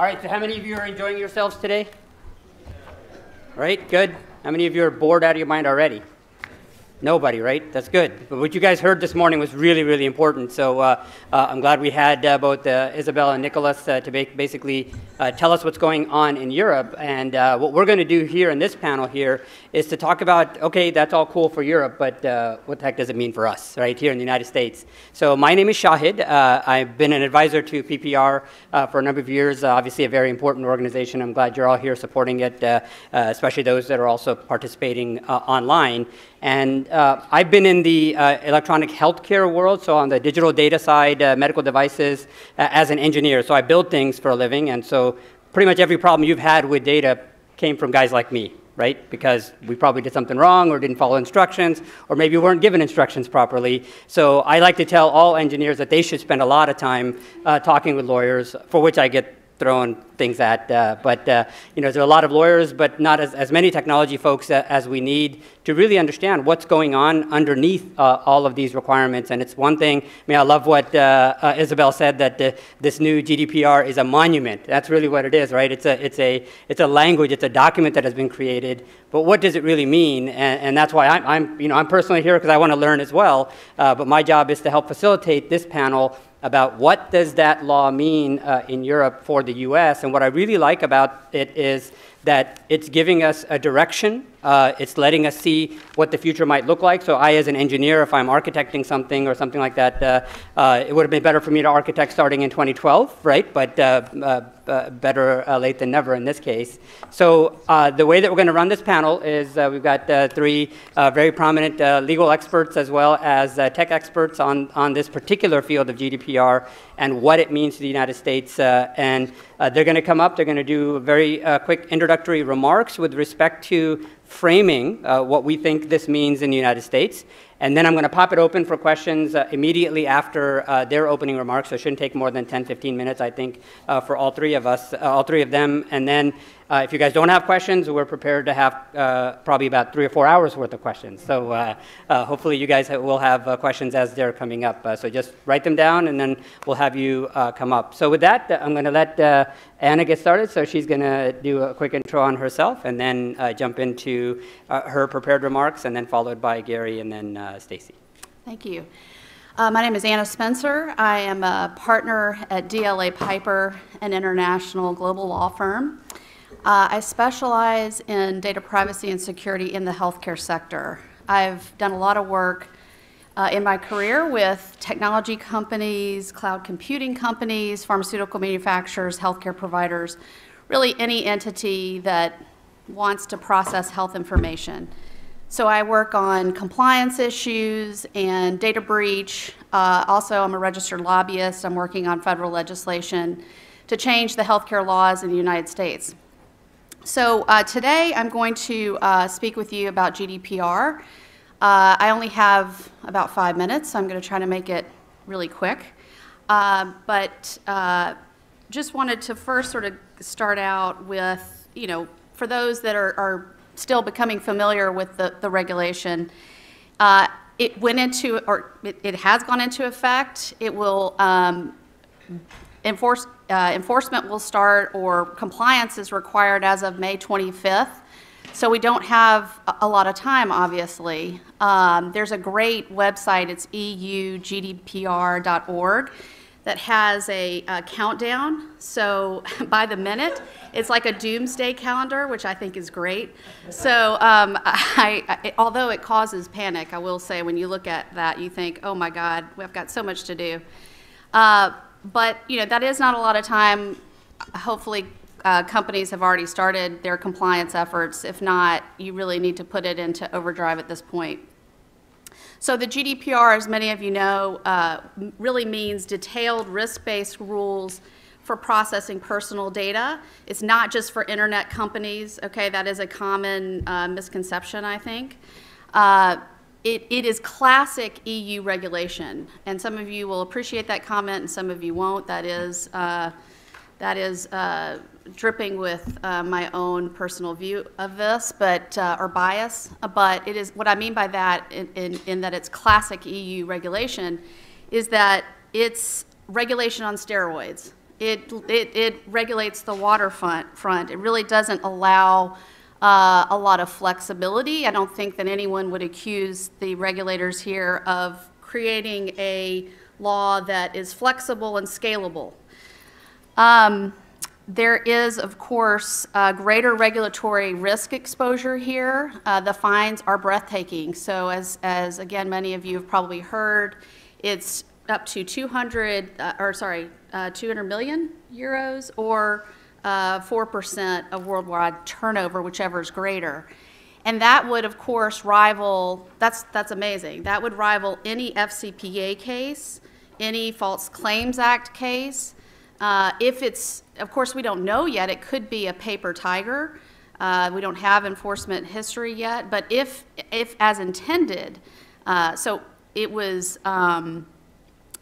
All right, so how many of you are enjoying yourselves today? Right, good. How many of you are bored out of your mind already? Nobody, right? That's good. But what you guys heard this morning was really, really important. So uh, uh, I'm glad we had uh, both uh, Isabel and Nicholas uh, to basically uh, tell us what's going on in Europe. And what we're going to do here in this panel here is to talk about, okay, that's all cool for Europe, but what the heck does it mean for us, right, here in the United States? So my name is Shahid. I've been an advisor to PPR for a number of years, obviously a very important organization. I'm glad you're all here supporting it, especially those that are also participating online. And uh, I've been in the uh, electronic healthcare world, so on the digital data side, uh, medical devices, uh, as an engineer. So I build things for a living, and so pretty much every problem you've had with data came from guys like me, right? Because we probably did something wrong or didn't follow instructions, or maybe weren't given instructions properly. So I like to tell all engineers that they should spend a lot of time uh, talking with lawyers, for which I get thrown things at. Uh, but uh, you know, there are a lot of lawyers, but not as, as many technology folks uh, as we need to really understand what's going on underneath uh, all of these requirements. And it's one thing. I mean, I love what uh, uh, Isabel said that this new GDPR is a monument. That's really what it is, right? It's a it's a it's a language. It's a document that has been created. But what does it really mean? And, and that's why I'm, I'm you know I'm personally here because I want to learn as well. but my job is to help facilitate this panel about what does that law mean uh, in Europe for the US. And what I really like about it is that it's giving us a direction. Uh, it's letting us see what the future might look like. So I, as an engineer, if I'm architecting something or something like that, uh, uh, it would have been better for me to architect starting in 2012, right? But uh, uh, uh, better uh, late than never in this case. So uh, the way that we're going to run this panel is uh, we've got three very prominent legal experts as well as tech experts on, on this particular field of GDPR and what it means to the United States. and they're going to come up, they're going to do very quick introductory remarks with respect to framing uh, what we think this means in the United States. And then I'm going to pop it open for questions uh, immediately after uh, their opening remarks. So it shouldn't take more than 10, 15 minutes, I think, uh, for all three of us, uh, all three of them. And then uh, if you guys don't have questions, we're prepared to have uh, probably about three or four hours worth of questions. So uh, uh hopefully you guys will have uh, questions as they're coming up. Uh, so just write them down and then we'll have you come up. So with that, I'm going to let Anna get started. So she's going to do a quick intro on herself and then jump into her prepared remarks and then followed by Gary and then Stacey. Thank you. Uh, my name is Anna Spencer. I am a partner at DLA Piper, an international global law firm. Uh, I specialize in data privacy and security in the healthcare sector. I've done a lot of work uh, in my career with technology companies, cloud computing companies, pharmaceutical manufacturers, healthcare providers, really any entity that wants to process health information. So I work on compliance issues and data breach. Uh, also, I'm a registered lobbyist. I'm working on federal legislation to change the healthcare laws in the United States. So uh, today I'm going to uh, speak with you about GDPR. Uh, I only have about five minutes, so I'm going to try to make it really quick. Uh, but uh, just wanted to first sort of start out with, you know, for those that are, are still becoming familiar with the, the regulation, it went into, or it, it, has gone into effect. It will um, enforce uh, enforcement will start or compliance is required as of May 25th. So we don't have a lot of time, obviously. Um, there's a great website, it's eugdpr.org, that has a, a, countdown. So by the minute, it's like a doomsday calendar, which I think is great. So um, I, I, although it causes panic, I will say when you look at that, you think, oh my God, we've got so much to do. Uh, but you know that is not a lot of time. Hopefully, uh, companies have already started their compliance efforts. If not, you really need to put it into overdrive at this point. So the GDPR, as many of you know, uh, really means detailed risk-based rules for processing personal data. It's not just for internet companies, okay? That is a common uh, misconception, I think. It, it is classic EU regulation, and some of you will appreciate that comment, and some of you won't. That is, uh, that is uh, dripping with uh, my own personal view of this, but uh, or bias. But it is what I mean by that, in, in, in that it's classic EU regulation, is that it's regulation on steroids. It, it, it regulates the waterfront, front. It really doesn't allow uh, a lot of flexibility. I don't think that anyone would accuse the regulators here of creating a law that is flexible and scalable. Um, there is, of course, uh, greater regulatory risk exposure here. Uh, the fines are breathtaking. So, as, as again, many of you have probably heard, it's up to 200, uh, or sorry, uh, 200 million euros or uh, 4% of worldwide turnover, whichever is greater. And that would, of course, rival, that's, that's amazing. That would rival any FCPA case, any False Claims Act case. Uh, if it's, of course, we don't know yet, it could be a paper tiger. Uh, we don't have enforcement history yet, but if, if as intended, uh, so it was um,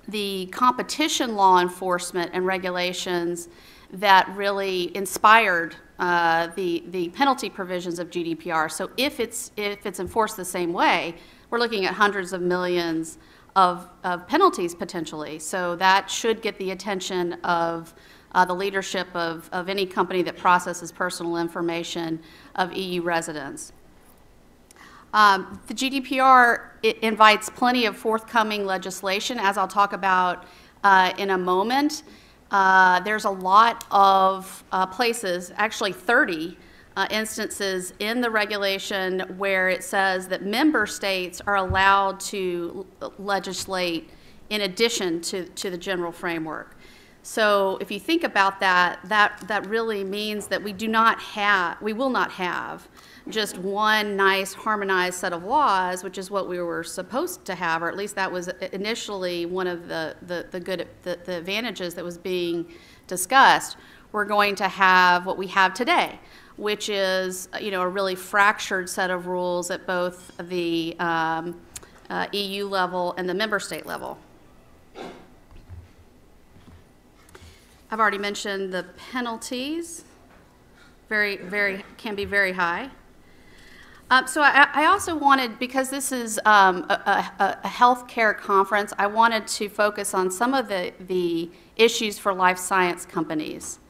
the competition law enforcement and regulations that really inspired uh, the, the penalty provisions of GDPR. So if it's, if it's enforced the same way, we're looking at hundreds of millions of, of penalties potentially. So that should get the attention of uh, the leadership of, of any company that processes personal information of EU residents. Um, the GDPR invites plenty of forthcoming legislation, as I'll talk about uh, in a moment. Uh, there's a lot of uh, places, actually 30 uh, instances in the regulation where it says that member states are allowed to legislate in addition to, to the general framework. So if you think about that, that, that really means that we do not have, we will not have just one nice harmonized set of laws, which is what we were supposed to have, or at least that was initially one of the, the, the good the, the advantages that was being discussed. We're going to have what we have today, which is you know a really fractured set of rules at both the um, uh, EU level and the member state level. I've already mentioned the penalties. Very, very can be very high. Um, so I, I, also wanted, because this is um, a, a, a healthcare conference, I wanted to focus on some of the, the issues for life science companies.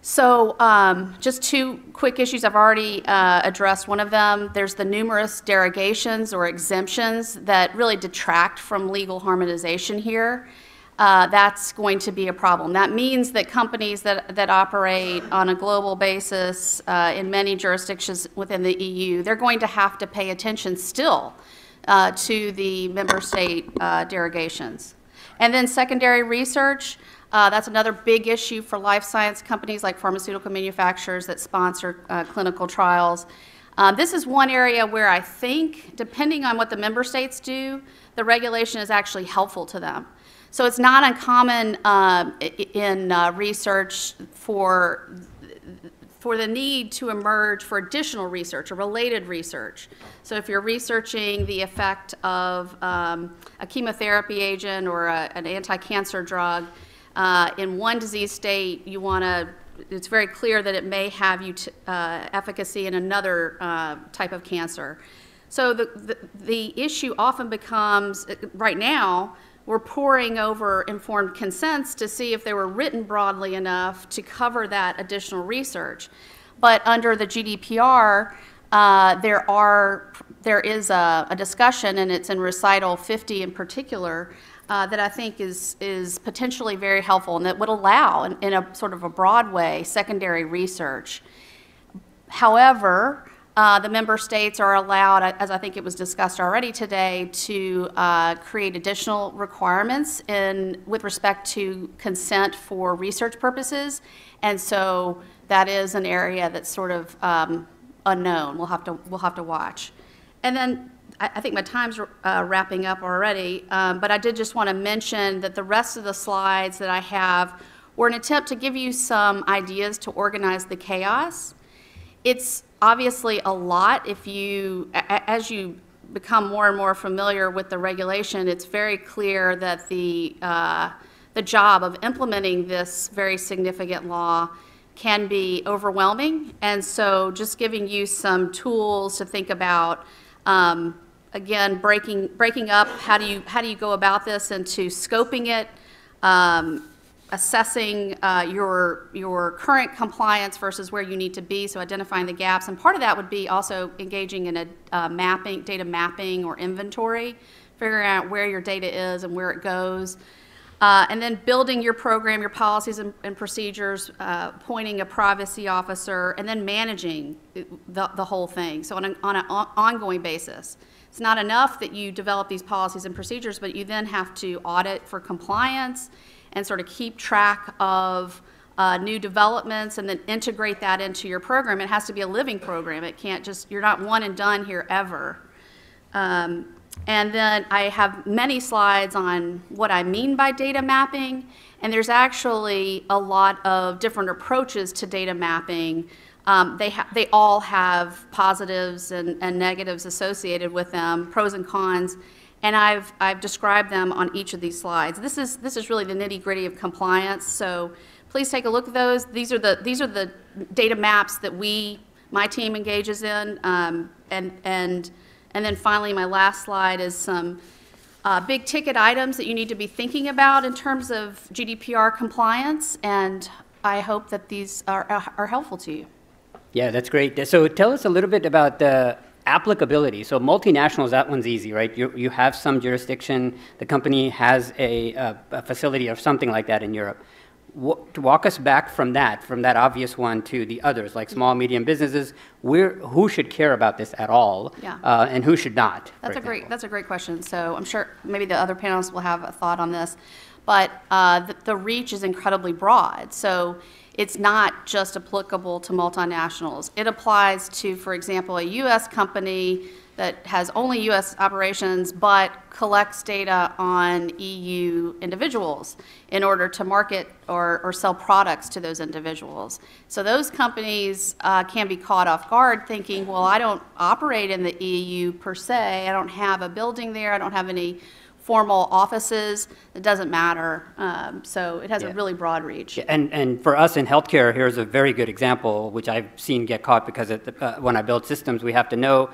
So um, just two quick issues. I've already uh, addressed one of them. There's the numerous derogations or exemptions that really detract from legal harmonization here uh, that's going to be a problem. That means that companies that, that operate on a global basis uh, in many jurisdictions within the EU, they're going to have to pay attention still uh, to the member state uh, derogations. And then secondary research, uh, that's another big issue for life science companies like pharmaceutical manufacturers that sponsor uh, clinical trials. this is one area where I think, depending on what the member states do, the regulation is actually helpful to them. So it's not uncommon uh, in uh, research for for the need to emerge for additional research or related research. So if you're researching the effect of um, a chemotherapy agent or a, an anti-cancer drug uh, in one disease state, you want to it's very clear that it may have uh, efficacy in another uh, type of cancer. So the, the, the issue often becomes, right now, were poring over informed consents to see if they were written broadly enough to cover that additional research. But under the GDPR, uh, there are there is a, a, discussion, and it's in recital 50 in particular, uh, that I think is is potentially very helpful and that would allow, in, in a sort of a broad way, secondary research. However, uh, the member states are allowed, as I think it was discussed already today, to uh, create additional requirements in, with respect to consent for research purposes. And so that is an area that's sort of um, unknown. We'll have to, we'll have to watch. And then I, I think my time's uh, wrapping up already, um, but I did just want to mention that the rest of the slides that I have were an attempt to give you some ideas to organize the chaos. It's obviously a lot if you, as you become more and more familiar with the regulation, it's very clear that the, uh, the job of implementing this very significant law can be overwhelming. And so just giving you some tools to think about, um, again, breaking, breaking up, how do, you, how do you go about this into scoping it, um, assessing uh, your, your current compliance versus where you need to be, so identifying the gaps. And part of that would be also engaging in a uh, mapping, data mapping or inventory, figuring out where your data is and where it goes. Uh, and then building your program, your policies and, and procedures, uh, appointing a privacy officer, and then managing the, the whole thing. So on, a, on an ongoing basis. It's not enough that you develop these policies and procedures, but you then have to audit for compliance and sort of keep track of uh, new developments and then integrate that into your program. It has to be a living program. It can't just, you're not one and done here ever. Um, and then I have many slides on what I mean by data mapping. And there's actually a lot of different approaches to data mapping. Um, they, they all have positives and, and negatives associated with them, pros and cons and I've, I've described them on each of these slides. This is, this is really the nitty gritty of compliance, so please take a look at those. These are the, these are the data maps that we, my team engages in, um, and, and, and then finally my last slide is some uh, big ticket items that you need to be thinking about in terms of GDPR compliance, and I hope that these are, are helpful to you. Yeah, that's great. So tell us a little bit about the applicability. So multinationals, that one's easy, right? You, you have some jurisdiction, the company has a, a, a facility or something like that in Europe. to walk us back from that, from that obvious one to the others, like small, medium businesses, where, who should care about this at all, yeah. uh, and who should not? That's a great. That's a great question. So I'm sure maybe the other panelists will have a thought on this, but uh, the, the reach is incredibly broad. So it's not just applicable to multinationals. It applies to, for example, a U.S. company that has only U.S. operations but collects data on EU individuals in order to market or, or sell products to those individuals. So those companies uh, can be caught off guard thinking, well, I don't operate in the EU per se. I don't have a building there. I don't have any formal offices, it doesn't matter. Um, so it has yeah. a really broad reach. And, and for us in healthcare, here's a very good example, which I've seen get caught because the, uh, when I build systems, we have to know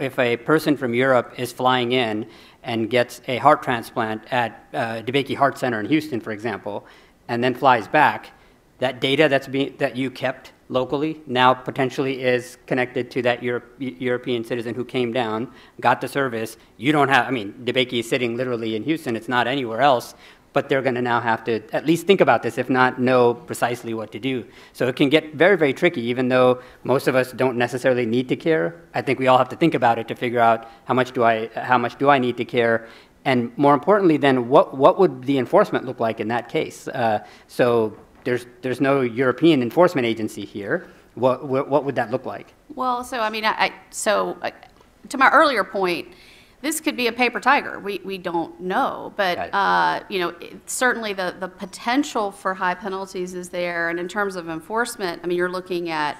if a person from Europe is flying in and gets a heart transplant at uh, DeBakey Heart Center in Houston, for example, and then flies back, that data that's being, that you kept locally now potentially is connected to that Europe, European citizen who came down, got the service. You don't have, I mean, DeBakey is sitting literally in Houston, it's not anywhere else, but they're going to now have to at least think about this, if not know precisely what to do. So it can get very, very tricky, even though most of us don't necessarily need to care. I think we all have to think about it to figure out how much do I, how much do I need to care, and more importantly, then what, what would the enforcement look like in that case? Uh, so there's, there's no European enforcement agency here. What, what, what would that look like? Well, so I mean, I, I so uh, to my earlier point, this could be a paper tiger. We, we don't know, but uh, you know, it, certainly the, the potential for high penalties is there. And in terms of enforcement, I mean, you're looking at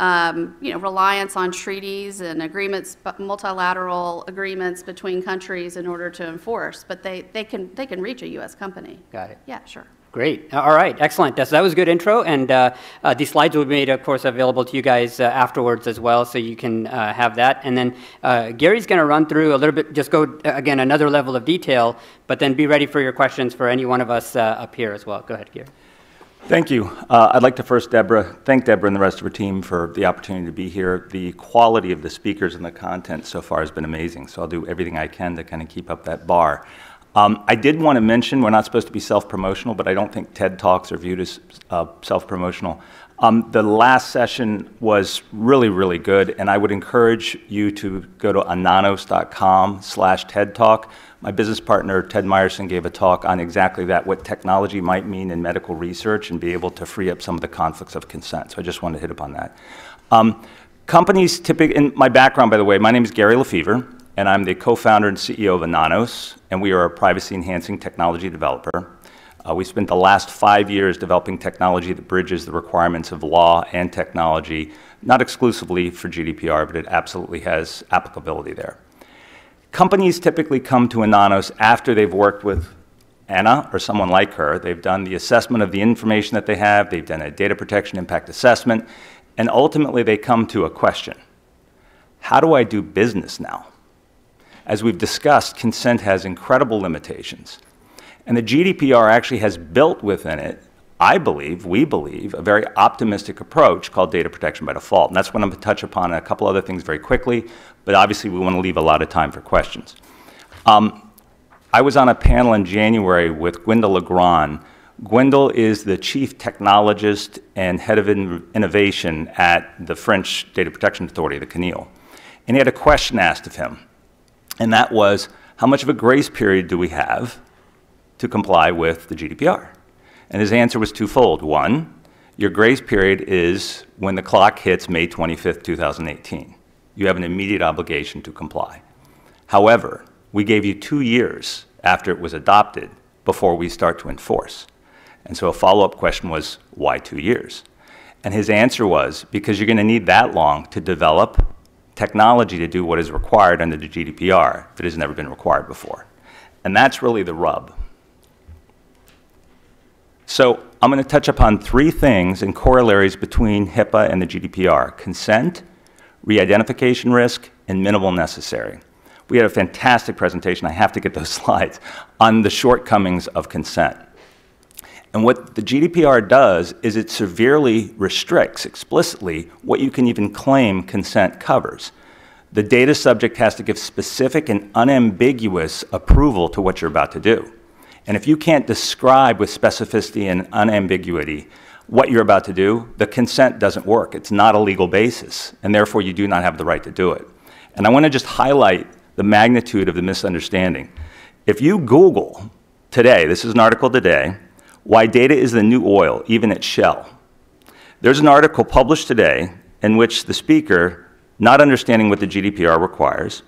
um, you know reliance on treaties and agreements, multilateral agreements between countries in order to enforce. But they, they can they can reach a U.S. company. Got it. Yeah, sure. Great. All right. Excellent. That's, that was a good intro. And uh, uh, these slides will be made, of course, available to you guys uh, afterwards as well, so you can uh, have that. And then uh, Gary's going to run through a little bit, just go, uh, again, another level of detail, but then be ready for your questions for any one of us up here as well. Go ahead, Gary. Thank you. I'd like to first, Deborah, thank Deborah and the rest of her team for the opportunity to be here. The quality of the speakers and the content so far has been amazing, so I'll do everything I can to kind of keep up that bar. Um, I did want to mention, we're not supposed to be self-promotional, but I don't think TED Talks are viewed as uh, self-promotional. Um, the last session was really, really good, and I would encourage you to go to anonos.com slash TED Talk. My business partner, Ted Myerson, gave a talk on exactly that, what technology might mean in medical research and be able to free up some of the conflicts of consent. So I just wanted to hit upon that. Um, companies typically, in my background, by the way, my name is Gary LaFever and I'm the co-founder and CEO of Anonos, and we are a privacy-enhancing technology developer. Uh, we spent the last five years developing technology that bridges the requirements of law and technology, not exclusively for GDPR, but it absolutely has applicability there. Companies typically come to Anonos after they've worked with Anna or someone like her. They've done the assessment of the information that they have, they've done a data protection impact assessment, and ultimately they come to a question. How do I do business now? As we've discussed, consent has incredible limitations. And the GDPR actually has built within it, I believe, we believe, a very optimistic approach called data protection by default. And that's what I'm going to touch upon a couple other things very quickly, but obviously we want to leave a lot of time for questions. Um, I was on a panel in January with Gwendal Le Grand. Gwendal is the chief technologist and head of in innovation at the French Data Protection Authority, the CNIL. And he had a question asked of him, and that was, how much of a grace period do we have to comply with the GDPR? And his answer was twofold. One, your grace period is when the clock hits May 25th, 2018. You have an immediate obligation to comply. However, we gave you two years after it was adopted before we start to enforce. And so a follow-up question was, why two years? And his answer was, because you're going to need that long to develop technology to do what is required under the GDPR that has never been required before. And that's really the rub. So I'm going to touch upon three things and corollaries between HIPAA and the GDPR, consent, re-identification risk, and minimal necessary. We had a fantastic presentation, I have to get those slides, on the shortcomings of consent. And what the GDPR does is it severely restricts explicitly what you can even claim consent covers. The data subject has to give specific and unambiguous approval to what you're about to do. And if you can't describe with specificity and unambiguity what you're about to do, the consent doesn't work. It's not a legal basis, and therefore you do not have the right to do it. And I want to just highlight the magnitude of the misunderstanding. If you Google today, this is an article today, why Data is the New Oil, even at Shell. There's an article published today in which the speaker, not understanding what the GDPR requires,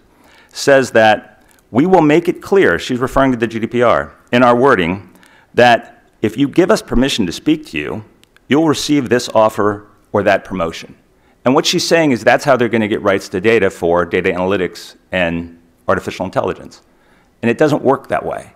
says that we will make it clear, she's referring to the GDPR, in our wording, that if you give us permission to speak to you, you'll receive this offer or that promotion. And what she's saying is that's how they're going to get rights to data for data analytics and artificial intelligence. And it doesn't work that way.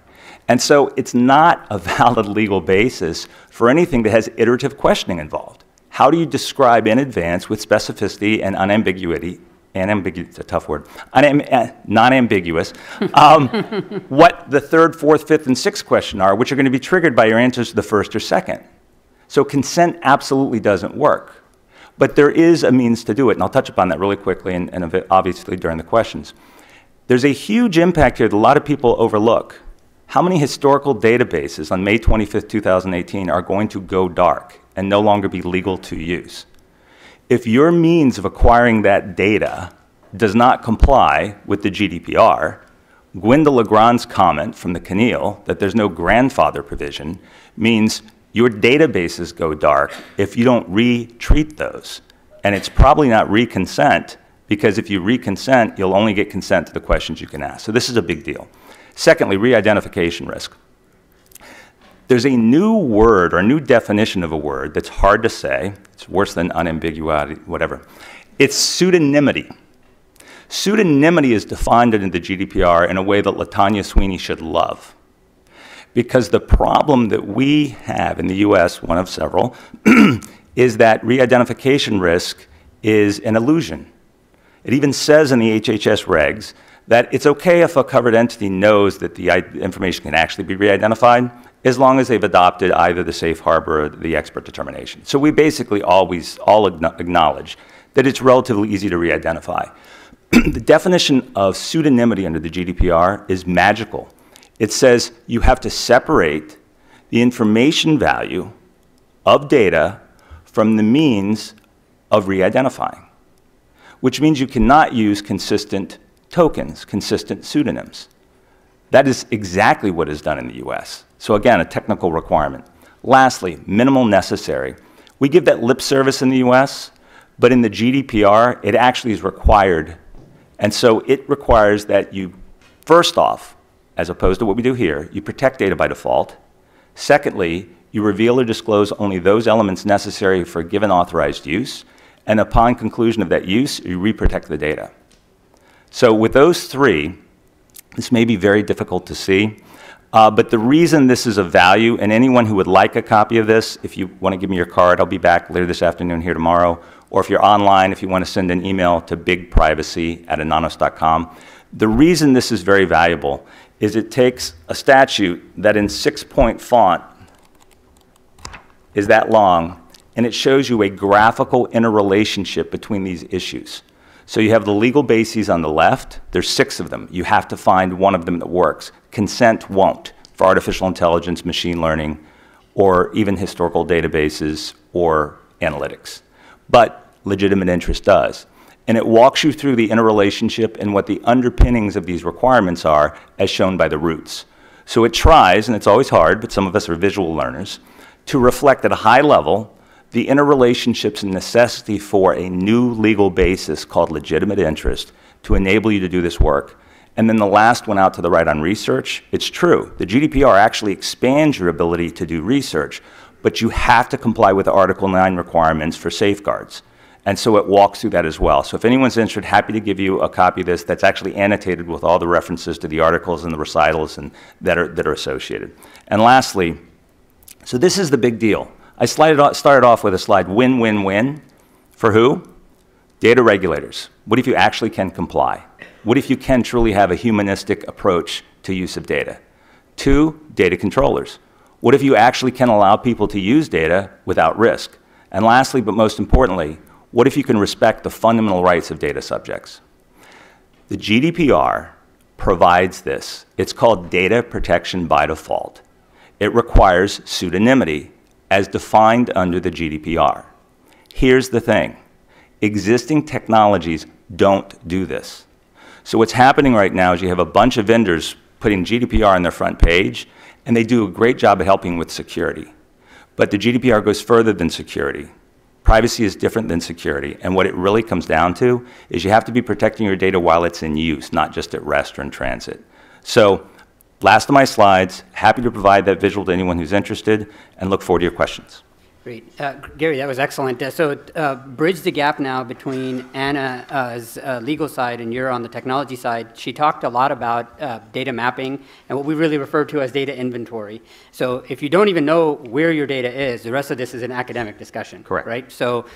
And so it's not a valid legal basis for anything that has iterative questioning involved. How do you describe in advance with specificity and unambiguity, unambiguous, it's a tough word, Unam uh, non-ambiguous, um, what the third, fourth, fifth, and sixth question are, which are going to be triggered by your answers to the first or second. So consent absolutely doesn't work. But there is a means to do it, and I'll touch upon that really quickly and, and obviously during the questions. There's a huge impact here that a lot of people overlook how many historical databases on May 25, 2018 are going to go dark and no longer be legal to use? If your means of acquiring that data does not comply with the GDPR, Gwendal Le Grand's comment from the CNIL that there's no grandfather provision means your databases go dark if you don't retreat those. And it's probably not reconsent because if you reconsent, you'll only get consent to the questions you can ask. So this is a big deal. Secondly, re-identification risk. There's a new word or a new definition of a word that's hard to say. It's worse than unambiguity, whatever. It's pseudonymity. Pseudonymity is defined in the GDPR in a way that Latanya Sweeney should love. Because the problem that we have in the US, one of several, is that re-identification risk is an illusion. It even says in the HHS regs that it's okay if a covered entity knows that the information can actually be re-identified as long as they've adopted either the safe harbor or the expert determination. So we basically always all acknowledge that it's relatively easy to re-identify. the definition of pseudonymity under the GDPR is magical. It says you have to separate the information value of data from the means of re-identifying, which means you cannot use consistent tokens, consistent pseudonyms. That is exactly what is done in the US. So again, a technical requirement. Lastly, minimal necessary. We give that lip service in the US, but in the GDPR, it actually is required. And so it requires that you, first off, as opposed to what we do here, you protect data by default. Secondly, you reveal or disclose only those elements necessary for a given authorized use. And upon conclusion of that use, you re-protect the data. So with those three, this may be very difficult to see, uh, but the reason this is of value, and anyone who would like a copy of this, if you want to give me your card, I'll be back later this afternoon here tomorrow, or if you're online, if you want to send an email to bigprivacy at anonos.com. The reason this is very valuable is it takes a statute that in six-point font is that long, and it shows you a graphical interrelationship between these issues. So you have the legal bases on the left. There's six of them. You have to find one of them that works. Consent won't for artificial intelligence, machine learning, or even historical databases or analytics. But legitimate interest does. And it walks you through the interrelationship and what the underpinnings of these requirements are as shown by the roots. So it tries, and it's always hard, but some of us are visual learners, to reflect at a high level the interrelationships and necessity for a new legal basis called legitimate interest to enable you to do this work. And then the last one out to the right on research, it's true. The GDPR actually expands your ability to do research, but you have to comply with Article 9 requirements for safeguards. And so it walks through that as well. So if anyone's interested, happy to give you a copy of this that's actually annotated with all the references to the articles and the recitals and that, are, that are associated. And lastly, so this is the big deal. I started off with a slide win, win, win. For who? Data regulators. What if you actually can comply? What if you can truly have a humanistic approach to use of data? Two, data controllers. What if you actually can allow people to use data without risk? And lastly, but most importantly, what if you can respect the fundamental rights of data subjects? The GDPR provides this. It's called data protection by default. It requires pseudonymity as defined under the GDPR. Here's the thing existing technologies don't do this. So, what's happening right now is you have a bunch of vendors putting GDPR on their front page, and they do a great job of helping with security. But the GDPR goes further than security. Privacy is different than security, and what it really comes down to is you have to be protecting your data while it's in use, not just at rest or in transit. So, Last of my slides. Happy to provide that visual to anyone who's interested, and look forward to your questions. Great. Uh, Gary, that was excellent. Uh, so uh, bridge the gap now between Anna's uh, legal side and you're on the technology side. She talked a lot about uh, data mapping and what we really refer to as data inventory. So if you don't even know where your data is, the rest of this is an academic discussion. Correct. Right? So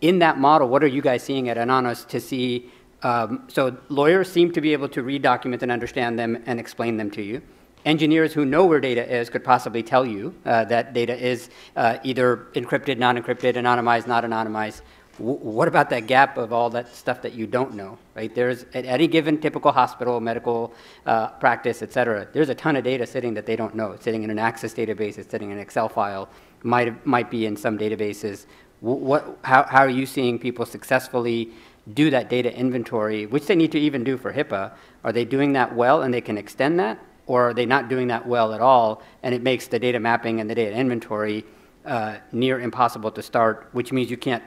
in that model, what are you guys seeing at Anonos to see um, so lawyers seem to be able to read documents and understand them and explain them to you. Engineers who know where data is could possibly tell you uh, that data is uh, either encrypted, non-encrypted, anonymized, not anonymized. What about that gap of all that stuff that you don't know, right? There's, at any given typical hospital, medical uh, practice, et cetera, there's a ton of data sitting that they don't know. It's sitting in an Access database, it's sitting in an Excel file, might, might be in some databases. What, how, how are you seeing people successfully do that data inventory, which they need to even do for HIPAA, are they doing that well and they can extend that? Or are they not doing that well at all and it makes the data mapping and the data inventory uh, near impossible to start, which means you can't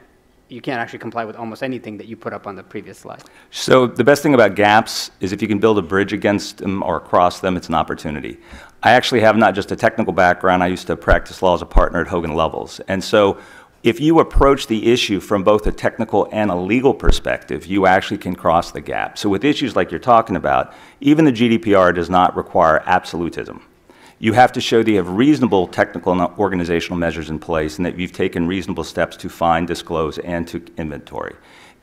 you can't actually comply with almost anything that you put up on the previous slide. So the best thing about gaps is if you can build a bridge against them or across them, it's an opportunity. I actually have not just a technical background, I used to practice law as a partner at Hogan Lovells. And so if you approach the issue from both a technical and a legal perspective, you actually can cross the gap. So with issues like you're talking about, even the GDPR does not require absolutism. You have to show that you have reasonable technical and organizational measures in place and that you've taken reasonable steps to find, disclose, and to inventory.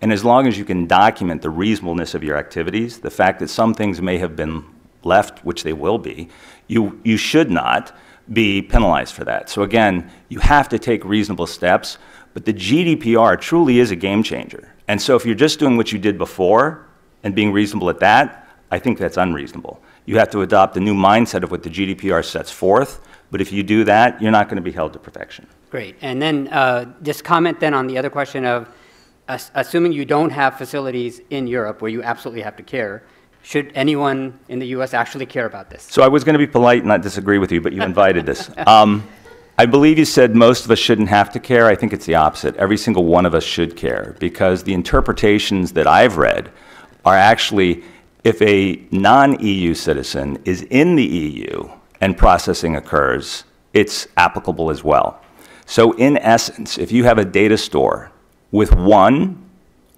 And as long as you can document the reasonableness of your activities, the fact that some things may have been left, which they will be, you, you should not be penalized for that. So again, you have to take reasonable steps, but the GDPR truly is a game changer. And so if you're just doing what you did before and being reasonable at that, I think that's unreasonable. You have to adopt a new mindset of what the GDPR sets forth, but if you do that, you're not going to be held to perfection. Great. And then uh, just comment then on the other question of assuming you don't have facilities in Europe where you absolutely have to care, should anyone in the U.S. actually care about this? So I was going to be polite and not disagree with you, but you invited this. Um, I believe you said most of us shouldn't have to care. I think it's the opposite. Every single one of us should care because the interpretations that I've read are actually if a non EU citizen is in the EU and processing occurs, it's applicable as well. So, in essence, if you have a data store with one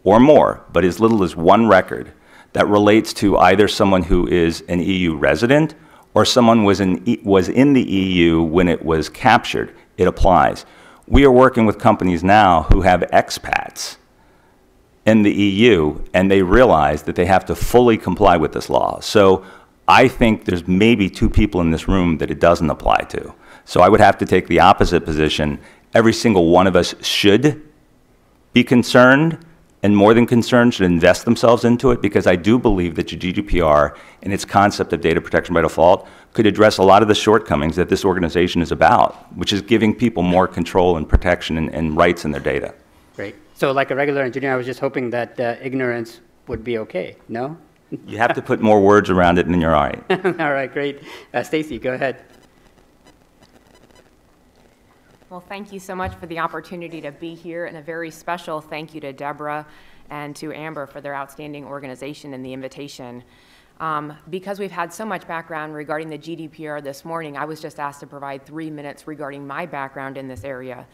or more, but as little as one record, that relates to either someone who is an EU resident or someone was in, was in the EU when it was captured. It applies. We are working with companies now who have expats in the EU, and they realize that they have to fully comply with this law. So I think there's maybe two people in this room that it doesn't apply to. So I would have to take the opposite position. Every single one of us should be concerned and more than concerned should invest themselves into it because I do believe that GDPR and its concept of data protection by default could address a lot of the shortcomings that this organization is about, which is giving people more control and protection and, and rights in their data. Great. So like a regular engineer, I was just hoping that uh, ignorance would be okay, no? You have to put more words around it and then you're all right. All right, great. Uh, Stacey, go ahead. Well, thank you so much for the opportunity to be here, and a very special thank you to Deborah and to Amber for their outstanding organization and the invitation. Um, because we've had so much background regarding the GDPR this morning, I was just asked to provide three minutes regarding my background in this area.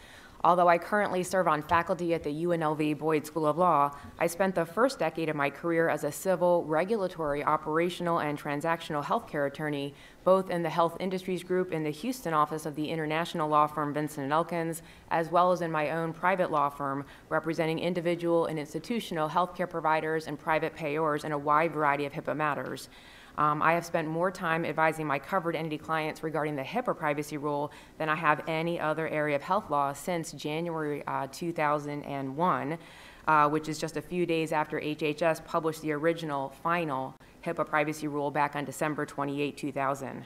Although I currently serve on faculty at the UNLV Boyd School of Law, I spent the first decade of my career as a civil, regulatory, operational, and transactional healthcare attorney, both in the Health Industries Group in the Houston office of the international law firm Vinson & Elkins, as well as in my own private law firm, representing individual and institutional healthcare providers and private payors in a wide variety of HIPAA matters. Um, I have spent more time advising my covered entity clients regarding the HIPAA privacy rule than I have any other area of health law since January uh, 2001, uh, which is just a few days after HHS published the original final HIPAA privacy rule back on December 28, 2000.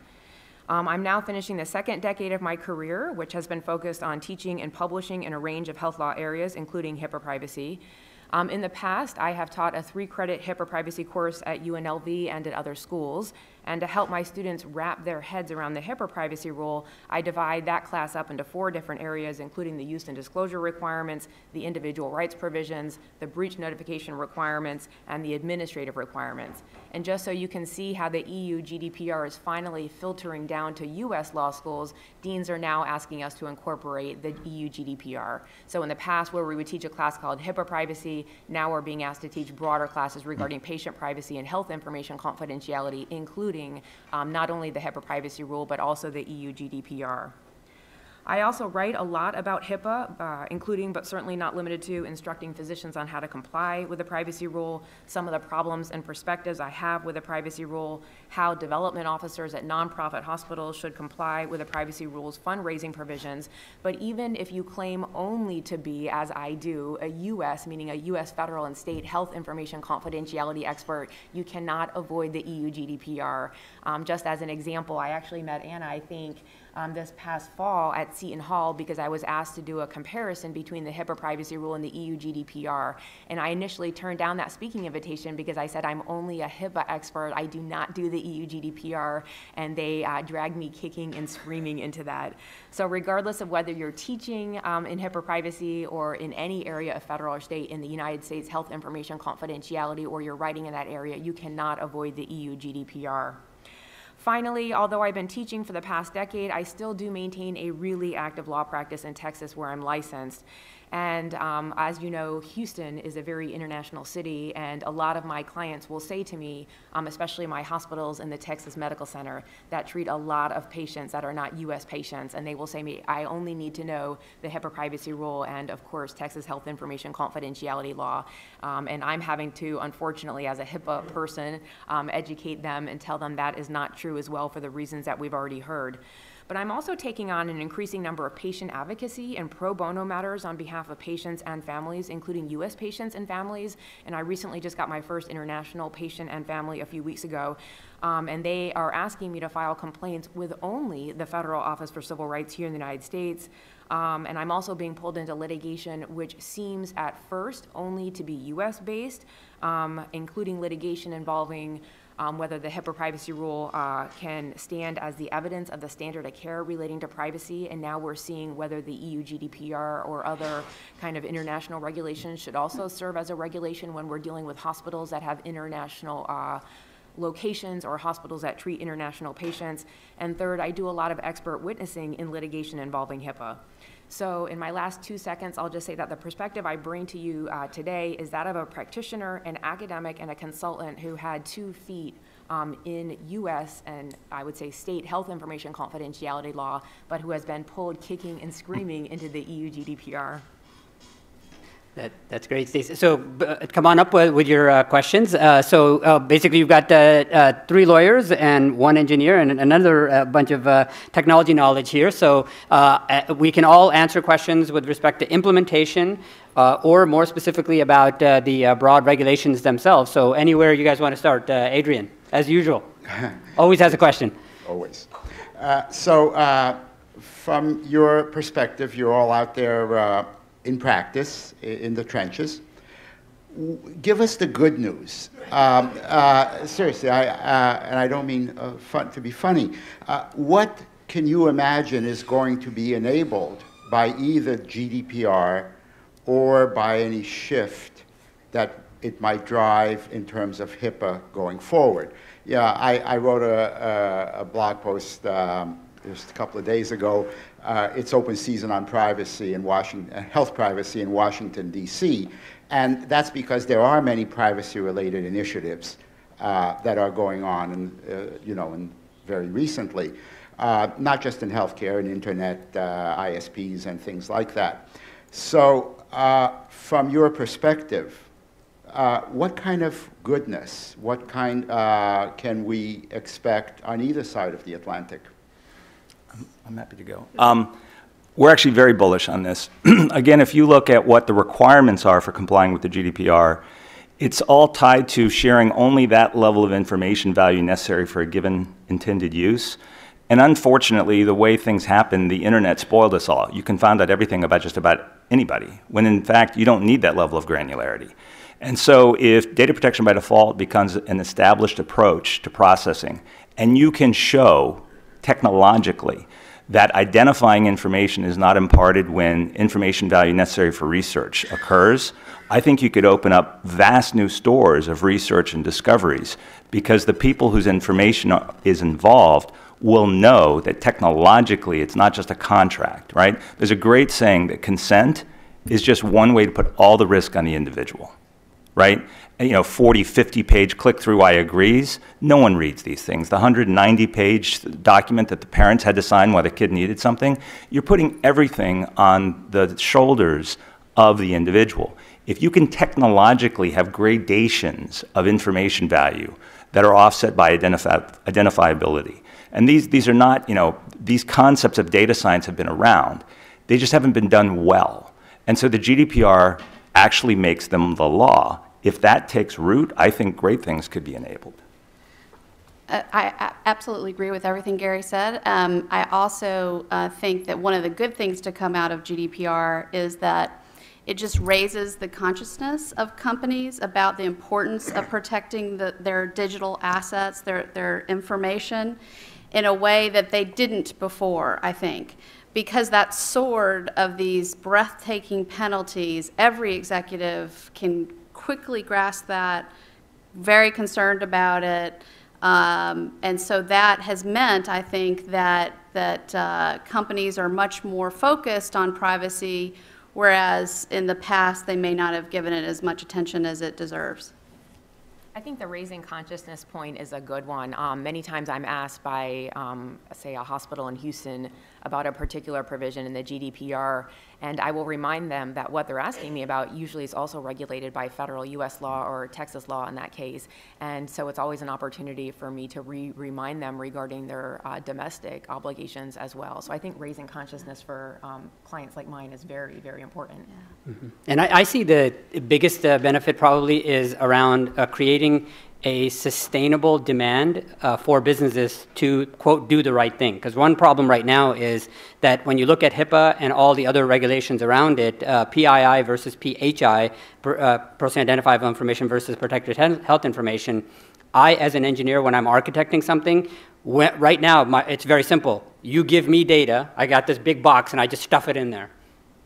Um, I'm now finishing the second decade of my career, which has been focused on teaching and publishing in a range of health law areas, including HIPAA privacy. Um, in the past, I have taught a three credit HIPAA privacy course at UNLV and at other schools. And to help my students wrap their heads around the HIPAA privacy rule, I divide that class up into four different areas, including the use and disclosure requirements, the individual rights provisions, the breach notification requirements, and the administrative requirements. And just so you can see how the EU GDPR is finally filtering down to US law schools, deans are now asking us to incorporate the EU GDPR. So in the past, where we would teach a class called HIPAA privacy, now we're being asked to teach broader classes regarding patient privacy and health information confidentiality, including including um, not only the HIPAA privacy rule, but also the EU GDPR. I also write a lot about HIPAA, uh, including but certainly not limited to instructing physicians on how to comply with the privacy rule, some of the problems and perspectives I have with the privacy rule, how development officers at nonprofit hospitals should comply with the privacy rule's fundraising provisions. But even if you claim only to be, as I do, a U.S., meaning a U.S. federal and state health information confidentiality expert, you cannot avoid the EU GDPR. Um, just as an example, I actually met Anna, I think, um, this past fall at Seton Hall because I was asked to do a comparison between the HIPAA privacy rule and the EU GDPR. And I initially turned down that speaking invitation because I said I'm only a HIPAA expert. I do not do the EU GDPR. And they uh, dragged me kicking and screaming into that. So regardless of whether you're teaching um, in HIPAA privacy or in any area of federal or state in the United States health information confidentiality or you're writing in that area, you cannot avoid the EU GDPR. Finally, although I've been teaching for the past decade, I still do maintain a really active law practice in Texas where I'm licensed. And um, as you know, Houston is a very international city, and a lot of my clients will say to me, um, especially my hospitals in the Texas Medical Center that treat a lot of patients that are not U.S. patients, and they will say to me, I only need to know the HIPAA privacy rule and, of course, Texas Health Information Confidentiality Law. Um, and I'm having to, unfortunately, as a HIPAA person, um, educate them and tell them that is not true as well for the reasons that we've already heard but I'm also taking on an increasing number of patient advocacy and pro bono matters on behalf of patients and families, including U.S. patients and families. And I recently just got my first international patient and family a few weeks ago. Um, and they are asking me to file complaints with only the Federal Office for Civil Rights here in the United States. Um, and I'm also being pulled into litigation, which seems at first only to be US based, um, including litigation involving um, whether the HIPAA privacy rule uh, can stand as the evidence of the standard of care relating to privacy. And now we're seeing whether the EU GDPR or other kind of international regulations should also serve as a regulation when we're dealing with hospitals that have international. Uh, locations or hospitals that treat international patients. And third, I do a lot of expert witnessing in litigation involving HIPAA. So in my last two seconds, I'll just say that the perspective I bring to you uh, today is that of a practitioner, an academic, and a consultant who had two feet um, in U.S. and I would say state health information confidentiality law, but who has been pulled kicking and screaming into the EU GDPR. That, that's great, Stacey. So uh, come on up with, with your uh, questions. Uh, so uh, basically, you've got uh, uh, three lawyers and one engineer and another uh, bunch of uh, technology knowledge here. So we can all answer questions with respect to implementation uh, or more specifically about uh, the uh, broad regulations themselves. So anywhere you guys want to start, uh, Adrian, as usual, always has a question. always. Uh, so, uh, from your perspective, you're all out there uh, in practice, in the trenches. Give us the good news. Um, uh, seriously, I, uh, and I don't mean uh, fun, to be funny. Uh, what can you imagine is going to be enabled by either GDPR or by any shift that it might drive in terms of HIPAA going forward. Yeah, I, I wrote a, a, a blog post um, just a couple of days ago. Uh, it's open season on privacy in Washington, uh, health privacy in Washington D.C., and that's because there are many privacy-related initiatives uh, that are going on, and uh, you know, and very recently, uh, not just in healthcare and internet, uh, ISPs, and things like that. So, from your perspective, what kind of goodness, what kind can we expect on either side of the Atlantic? I'm happy to go. Um, We're actually very bullish on this. Again, if you look at what the requirements are for complying with the GDPR, it's all tied to sharing only that level of information value necessary for a given intended use. And unfortunately, the way things happen, the internet spoiled us all. You can find out everything about just about anybody, when in fact, you don't need that level of granularity. And so if data protection by default becomes an established approach to processing, and you can show technologically that identifying information is not imparted when information value necessary for research occurs, I think you could open up vast new stores of research and discoveries because the people whose information is involved will know that technologically it's not just a contract, right? There's a great saying that consent is just one way to put all the risk on the individual right? You know, 40, 50 page click through, I agrees. No one reads these things. The 190 page document that the parents had to sign while the kid needed something, you're putting everything on the shoulders of the individual. If you can technologically have gradations of information value that are offset by identifi- identifiability, and these, these are not, you know, these concepts of data science have been around, they just haven't been done well. And so the GDPR actually makes them the law. If that takes root, I think great things could be enabled. Uh, I absolutely agree with everything Gary said. Um, I also uh, think that one of the good things to come out of GDPR is that it just raises the consciousness of companies about the importance of protecting the, their digital assets, their, their information, in a way that they didn't before, I think. Because that sword of these breathtaking penalties, every executive can quickly grasp that, very concerned about it. Um, and so that has meant, I think, that, that uh, companies are much more focused on privacy, whereas in the past, they may not have given it as much attention as it deserves. I think the raising consciousness point is a good one. Um, many times I'm asked by, um, say, a hospital in Houston about a particular provision in the GDPR, and I will remind them that what they're asking me about usually is also regulated by federal U.S. law or Texas law in that case. And so it's always an opportunity for me to re- remind them regarding their uh, domestic obligations as well. So I think raising consciousness for um, clients like mine is very, very important. And I, I see the biggest uh, benefit probably is around uh, creating a sustainable demand uh, for businesses to, quote, do the right thing. Because one problem right now is that when you look at HIPAA and all the other regulations around it, uh, PII versus PHI, per, uh, personally identifiable information versus protected he- health information, I, as an engineer, when I'm architecting something, when, right now, my, it's very simple. You give me data, I got this big box, and I just stuff it in there.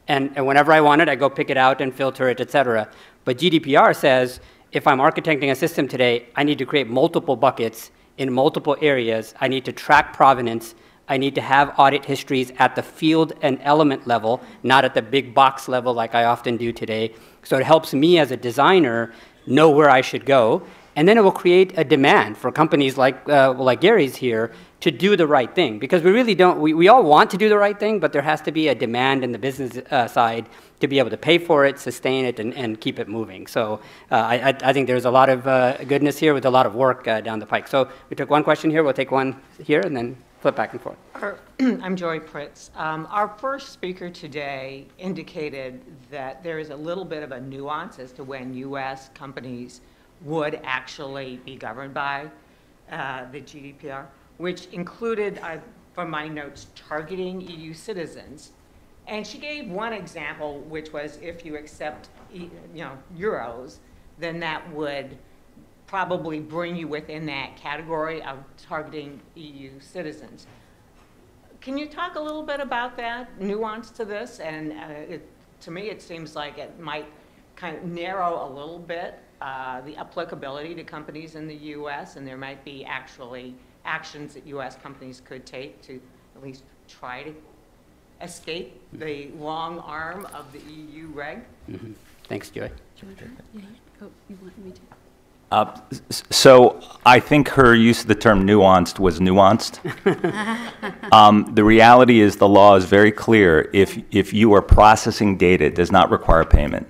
And, and whenever I want it, I go pick it out and filter it, et cetera. But GDPR says if I'm architecting a system today, I need to create multiple buckets in multiple areas. I need to track provenance. I need to have audit histories at the field and element level, not at the big box level like I often do today. So it helps me as a designer know where I should go. And then it will create a demand for companies like, uh, like Gary's here to do the right thing because we really don't we, we all want to do the right thing but there has to be a demand in the business uh, side to be able to pay for it sustain it and, and keep it moving so uh, I, I, think there's a lot of uh, goodness here with a lot of work uh, down the pike so we took one question here we'll take one here and then flip back and forth I'm Joy Pritts. Um, Our first speaker today indicated that there is a little bit of a nuance as to when U.S. companies would actually be governed by uh, the GDPR, which included, uh, from my notes, targeting EU citizens. And she gave one example, which was if you accept, you know, euros, then that would probably bring you within that category of targeting EU citizens. Can you talk a little bit about that nuance to this? And uh, it, to me, it seems like it might kind of narrow a little bit uh, the applicability to companies in the U.S., and there might be actually actions that U.S. companies could take to at least try to escape the long arm of the EU reg. thanks joy Oh, you want me to? Uh, So I think her use of the term nuanced was nuanced. Um, The reality is, the law is very clear. If, if you are processing data, it does not require payment.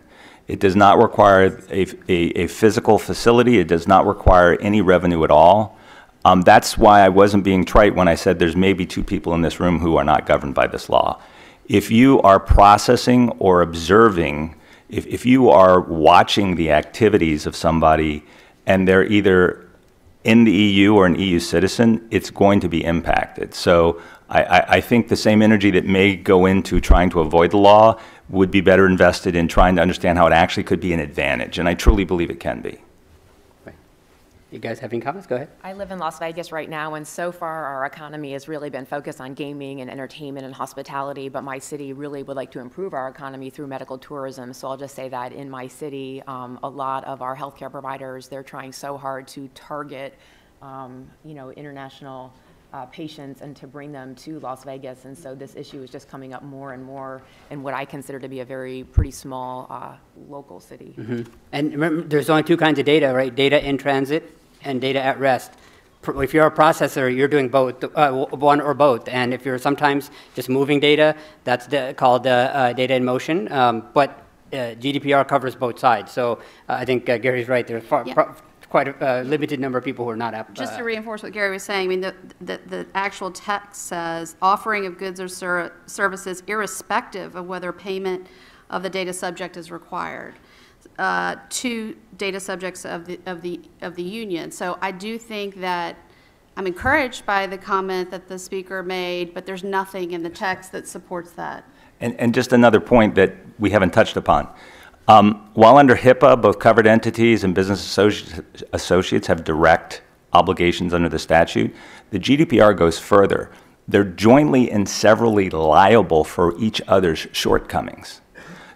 It does not require a, a, a physical facility. It does not require any revenue at all. Um, That's why I wasn't being trite when I said there's maybe two people in this room who are not governed by this law. If you are processing or observing, if, if you are watching the activities of somebody and they're either in the EU or an EU citizen, it's going to be impacted. So I, I, I think the same energy that may go into trying to avoid the law would be better invested in trying to understand how it actually could be an advantage, and I truly believe it can be. You guys have any comments go ahead I live in Las Vegas right now, and so far our economy has really been focused on gaming and entertainment and hospitality. But my city really would like to improve our economy through medical tourism. So I'll just say that in my city, um, a lot of our healthcare providers they're trying so hard to target, um, you know, international uh, patients and to bring them to Las Vegas. And so this issue is just coming up more and more in what I consider to be a very pretty small uh, local city. And remember, there's only two kinds of data, right? Data in transit and data at rest. If you're a processor, you're doing both, uh, one or both. And if you're sometimes just moving data, that's the, called uh, uh, data in motion. Um, but uh, GDPR covers both sides. So uh, I think uh, Gary's right. There's far, Yeah. quite a uh, limited number of people who are not app. Just to reinforce what Gary was saying, I mean, the, the, the actual text says, offering of goods or ser- services irrespective of whether payment of the data subject is required, uh, to data subjects of the, of the, of the union. So I do think that, I'm encouraged by the comment that the speaker made, but there's nothing in the text that supports that. And, and just another point that we haven't touched upon. Um, While under HIPAA, both covered entities and business associ- associates have direct obligations under the statute, the GDPR goes further. They're jointly and severally liable for each other's shortcomings.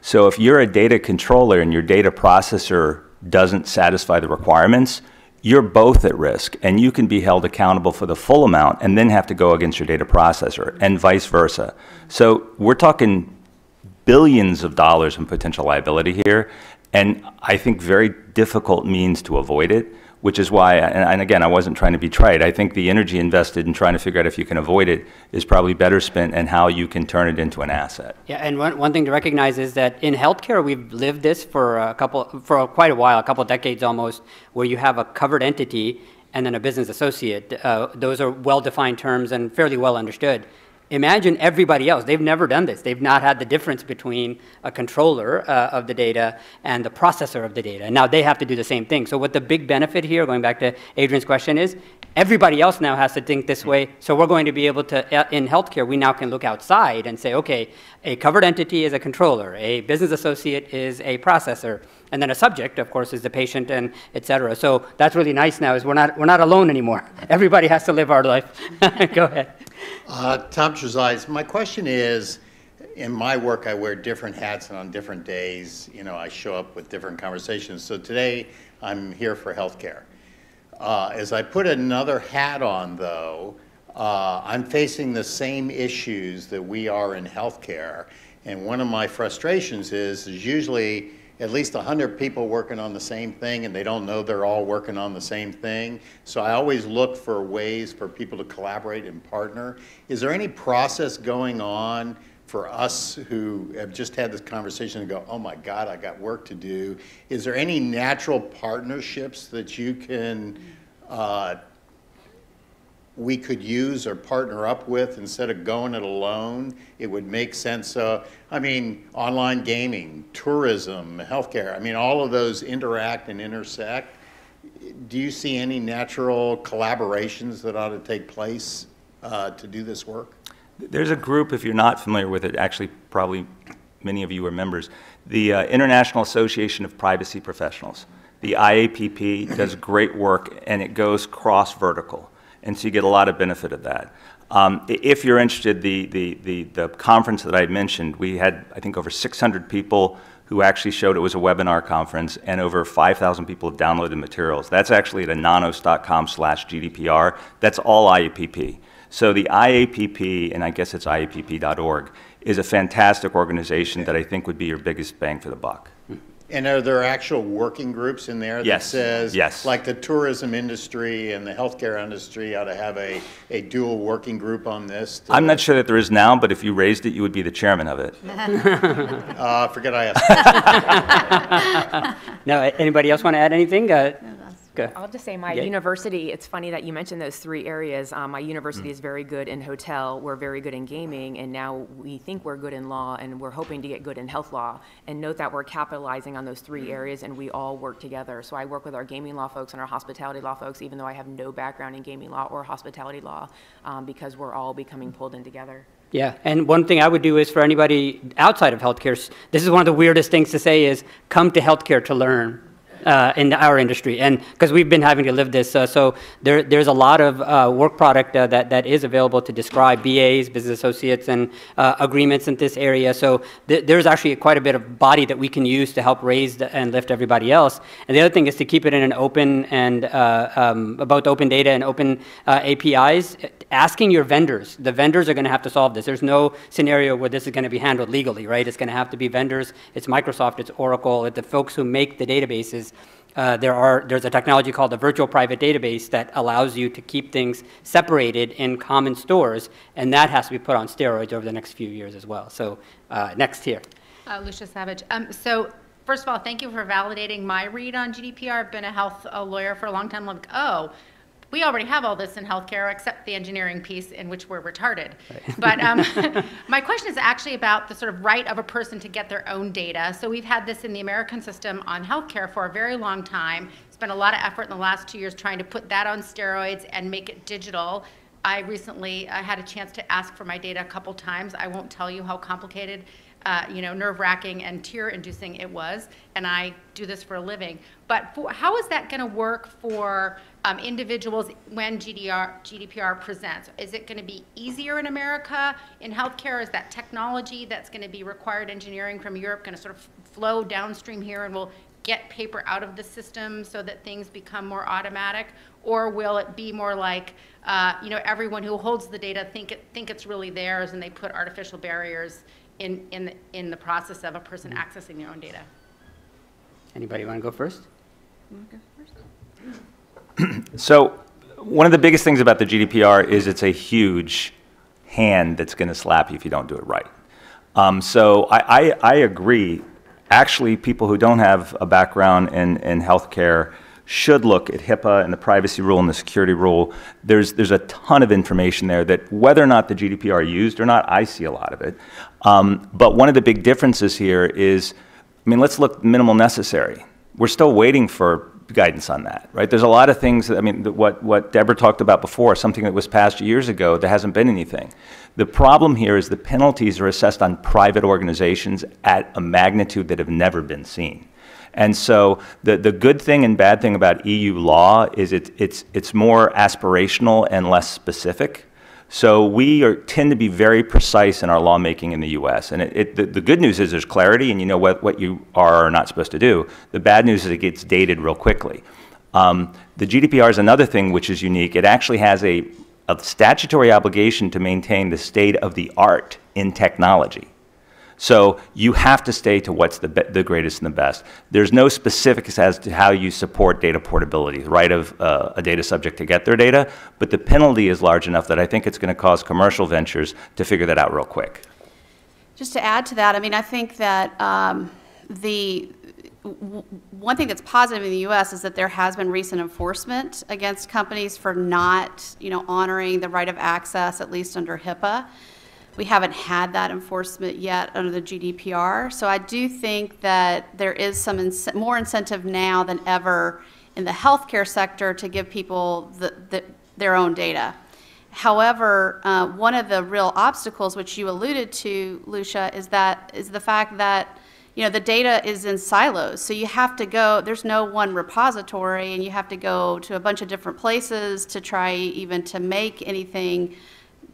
So if you're a data controller and your data processor doesn't satisfy the requirements, you're both at risk, and you can be held accountable for the full amount and then have to go against your data processor, and vice versa. So we're talking billions of dollars in potential liability here, and I think very difficult means to avoid it, which is why, and and again, I wasn't trying to be trite, I think the energy invested in trying to figure out if you can avoid it is probably better spent in how you can turn it into an asset. Yeah, and one, one thing to recognize is that in healthcare, we've lived this for a couple, for quite a while, a couple decades almost, where you have a covered entity and then a business associate. Uh, those are well-defined terms and fairly well understood. Imagine everybody else. They've never done this. They've not had the difference between a controller uh, of the data and the processor of the data. And now they have to do the same thing. So what the big benefit here, going back to Adrian's question, is everybody else now has to think this way. So we're going to be able to, uh, in healthcare, we now can look outside and say, okay, a covered entity is a controller, a business associate is a processor, and then a subject, of course, is the patient and et cetera. So that's really nice now is we're not, we're not alone anymore. Everybody has to live our life. Go ahead. Uh, Tom Trezise, my question is, in my work, I wear different hats, and on different days, you know, I show up with different conversations. So today, I'm here for healthcare. Uh, as I put another hat on, though, uh, I'm facing the same issues that we are in healthcare. And one of my frustrations is, is usually at least 100 people working on the same thing and they don't know they're all working on the same thing. So I always look for ways for people to collaborate and partner. Is there any process going on for us who have just had this conversation and go, oh my God, I got work to do? Is there any natural partnerships that you can uh, we could use or partner up with instead of going it alone. It would make sense. Uh, I mean, online gaming, tourism, healthcare. I mean, all of those interact and intersect. Do you see any natural collaborations that ought to take place uh, to do this work? There's a group, if you're not familiar with it, actually, probably many of you are members, the uh, International Association of Privacy Professionals. The IAPP does great work and it goes cross vertical and so you get a lot of benefit of that. Um, if you're interested, the, the, the, the, conference that I mentioned, we had, I think, over 600 people who actually showed it was a webinar conference, and over 5,000 people have downloaded materials. That's actually at anonos.com slash GDPR. That's all IAPP. So the IAPP, and I guess it's IAPP.org, is a fantastic organization that I think would be your biggest bang for the buck. And are there actual working groups in there that Yes. says, Yes. like the tourism industry and the healthcare industry ought to have a, a dual working group on this? to- I'm not sure that there is now, but if you raised it, you would be the chairman of it. Uh, forget I asked. No, anybody else want to add anything? Uh, go. I'll just say my Yeah. university, it's funny that you mentioned those three areas. Um, my university is very good in hotel, we're very good in gaming, and now we think we're good in law, and we're hoping to get good in health law. And note that we're capitalizing on those three areas, and we all work together. So I work with our gaming law folks and our hospitality law folks, even though I have no background in gaming law or hospitality law, um, because we're all becoming pulled in together. Yeah, and one thing I would do is for anybody outside of healthcare, this is one of the weirdest things to say is come to healthcare to learn uh, in our industry, and because we've been having to live this, uh, so there, there's a lot of uh, work product uh, that, that is available to describe BAs, business associates, and uh, agreements in this area. So th- there's actually quite a bit of body that we can use to help raise the, and lift everybody else. And the other thing is to keep it in an open and uh, um, about open data and open APIs. Asking your vendors, the vendors are going to have to solve this. There's no scenario where this is going to be handled legally, right? It's going to have to be vendors. It's Microsoft, it's Oracle, it's the folks who make the databases. Uh, there are, there's a technology called the virtual private database that allows you to keep things separated in common stores, and that has to be put on steroids over the next few years as well. So uh, next here. Uh, Lucia Savage. Um, So first of all, thank you for validating my read on GDPR. I've been a health uh, lawyer for a long time. Like, oh, we already have all this in healthcare except the engineering piece in which we're retarded. But um, my question is actually about the sort of right of a person to get their own data. So we've had this in the American system on healthcare for a very long time. Spent a lot of effort in the last two years trying to put that on steroids and make it digital. I recently uh, had a chance to ask for my data a couple times. I won't tell you how complicated, uh, you know, nerve-wracking and tear-inducing it was, and I do this for a living. But for, how is that going to work for um, individuals when GDR, GDPR presents? Is it going to be easier in America in healthcare? Is that technology that's going to be required engineering from Europe going to sort of flow downstream here and will get paper out of the system so that things become more automatic? Or will it be more like, uh, you know, everyone who holds the data think, it, think it's really theirs and they put artificial barriers in, in, the, in the process of a person accessing their own data? Anybody want to go first? So one of the biggest things about the GDPR is it's a huge hand that's going to slap you if you don't do it right. Um, so I, I, I agree. Actually, people who don't have a background in, in healthcare should look at HIPAA and the privacy rule and the security rule. There's, there's a ton of information there that whether or not the GDPR used or not, I see a lot of it. Um, but one of the big differences here is, I mean, let's look minimal necessary. We're still waiting for guidance on that, right? There's a lot of things that, I mean, what, what Deborah talked about before, something that was passed years ago, there hasn't been anything. The problem here is the penalties are assessed on private organizations at a magnitude that have never been seen. And so the, the good thing and bad thing about EU law is it, it's, it's more aspirational and less specific. So we are, tend to be very precise in our lawmaking in the U.S. And it, it, the, the good news is there's clarity and you know what, what you are or are not supposed to do. The bad news is it gets dated real quickly. Um, the GDPR is another thing which is unique. It actually has a, a statutory obligation to maintain the state of the art in technology. So you have to stay to what's the, the greatest and the best. There's no specifics as to how you support data portability, the right of uh, a data subject to get their data, but the penalty is large enough that I think it's going to cause commercial ventures to figure that out real quick. Just to add to that, I mean, I think that um, the, one thing that's positive in the U.S. is that there has been recent enforcement against companies for not, you know, honoring the right of access, at least under HIPAA. We haven't had that enforcement yet under the GDPR. So I do think that there is some more incentive now than ever in the healthcare sector to give people the, the, their own data. However, uh, one of the real obstacles, which you alluded to, Lucia, is that is the fact that you know the data is in silos. So you have to go. There's no one repository, and you have to go to a bunch of different places to try even to make anything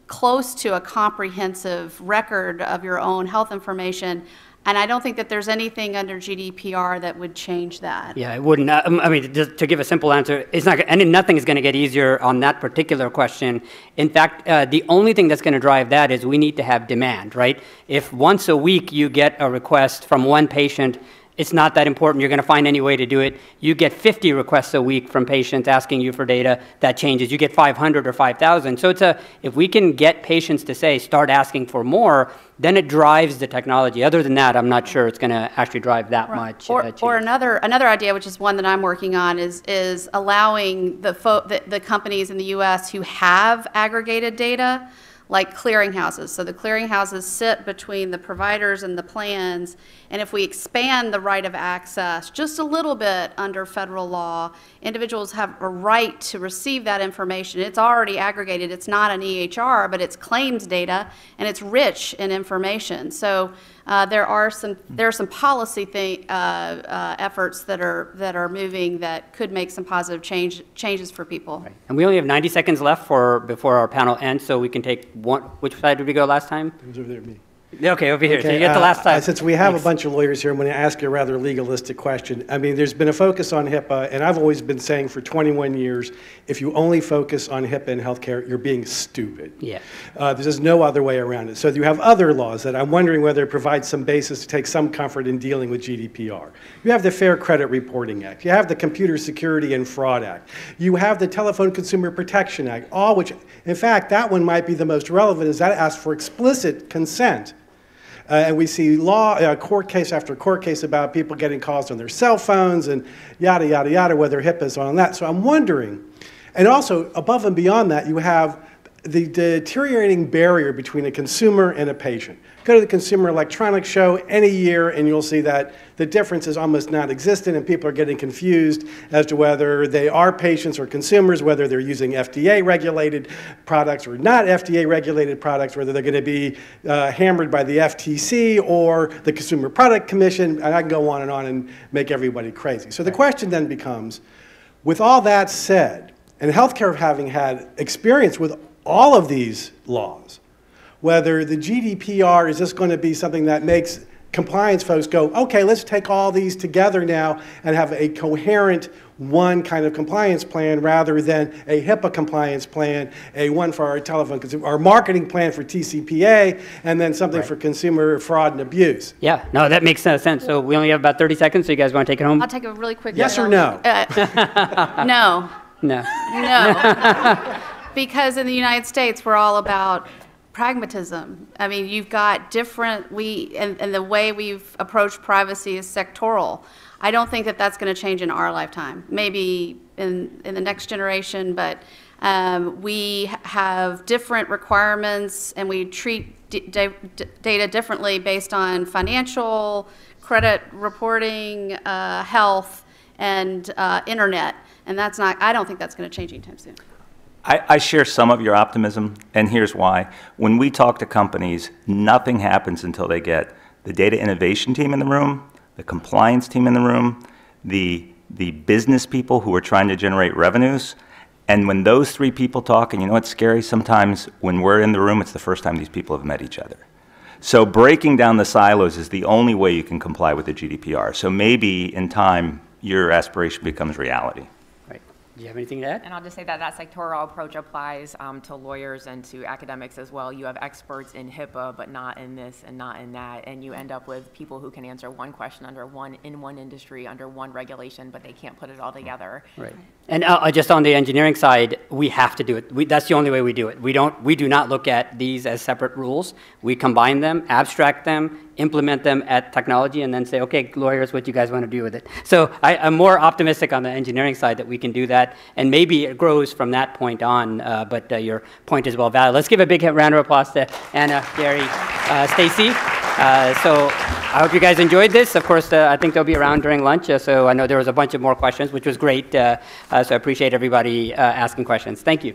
close to a comprehensive record of your own health information. And I don't think that there's anything under GDPR that would change that. Yeah, it wouldn't. uh, um, I mean, just to give a simple answer, it's not, and nothing is going to get easier on that particular question. In fact, uh, the only thing that's going to drive that is we need to have demand, right? If once a week you get a request from one patient, it's not that important. You're going to find any way to do it. You get 50 requests a week from patients asking you for data. That changes. You get 500 or 5,000. So it's a if we can get patients to say start asking for more, then it drives the technology. Other than that, I'm not sure it's going to actually drive that much. Or, uh, or another, another idea, which is one that I'm working on, is, is allowing the, fo- the, the companies in the U.S. who have aggregated data, like clearinghouses. So the clearinghouses sit between the providers and the plans, and if we expand the right of access just a little bit under federal law, individuals have a right to receive that information. It's already aggregated. It's not an EHR, but it's claims data, and it's rich in information. So uh, there are some there are some policy thing, uh, uh, efforts that are that are moving that could make some positive change changes for people. And we only have 90 seconds left for before our panel ends, so we can take one. Which side did we go last time? It was over there, me. Okay, over here. so you get the uh, last uh, time. Since we have a bunch of lawyers here, I'm going to ask you a rather legalistic question. I mean, there's been a focus on HIPAA, and I've always been saying for 21 years, if you only focus on HIPAA in healthcare, you're being stupid. Yeah. Uh, There's just no other way around it. So you have other laws that I'm wondering whether it provides some basis to take some comfort in dealing with GDPR. You have the Fair Credit Reporting Act. You have the Computer Security and Fraud Act. You have the Telephone Consumer Protection Act, all which, in fact, that one might be the most relevant, is that asks for explicit consent. Uh, and we see law, uh, court case after court case about people getting calls on their cell phones and yada, yada, yada, whether HIPAA is on that. So I'm wondering, and also above and beyond that, you have the deteriorating barrier between a consumer and a patient. Go to the Consumer Electronics Show any year, and you'll see that the difference is almost non existent, and people are getting confused as to whether they are patients or consumers, whether they're using FDA regulated products or not FDA regulated products, whether they're going to be uh, hammered by the FTC or the Consumer Product Commission, and I can go on and on and make everybody crazy. So the question then becomes with all that said, and healthcare having had experience with all of these laws, whether the GDPR is just going to be something that makes compliance folks go, okay, let's take all these together now and have a coherent one kind of compliance plan rather than a HIPAA compliance plan, a one for our telephone, consumer, our marketing plan for TCPA, and then something for consumer fraud and abuse. Yeah, no, that makes uh, sense. So we only have about 30 seconds, so you guys want to take it home? I'll take a really quick. Yes or no? Uh, no. No. No. because in the United States, we're all about pragmatism. I mean, you've got different, we, and, and the way we've approached privacy is sectoral. I don't think that that's going to change in our lifetime. Maybe in, in the next generation, but um, we have different requirements and we treat data differently based on financial, credit reporting, uh, health, and uh, internet. And that's not, I don't think that's going to change anytime soon. I, I share some of your optimism, and here's why. When we talk to companies, nothing happens until they get the data innovation team in the room, the compliance team in the room, the, the business people who are trying to generate revenues. And when those three people talk, and you know what's scary? Sometimes when we're in the room, it's the first time these people have met each other. So breaking down the silos is the only way you can comply with the GDPR. So maybe in time, your aspiration becomes reality. Do you have anything to add? And I'll just say that that sectoral approach applies um, to lawyers and to academics as well. You have experts in HIPAA, but not in this and not in that, and you end up with people who can answer one question under one, in one industry, under one regulation, but they can't put it all together. Right. And uh, uh, just on the engineering side, we have to do it. We, that's the only way we do it. We don't. We do not look at these as separate rules. We combine them, abstract them, implement them at technology, and then say, okay, lawyers, what you guys want to do with it? So I, I'm more optimistic on the engineering side that we can do that, and maybe it grows from that point on. Uh, but uh, your point is well valid. Let's give a big round of applause to Anna, Gary, uh, Stacey. Uh, so I hope you guys enjoyed this. Of course, uh, I think they'll be around during lunch, uh, so I know there was a bunch of more questions, which was great. Uh, uh, so I appreciate everybody uh, asking questions. Thank you.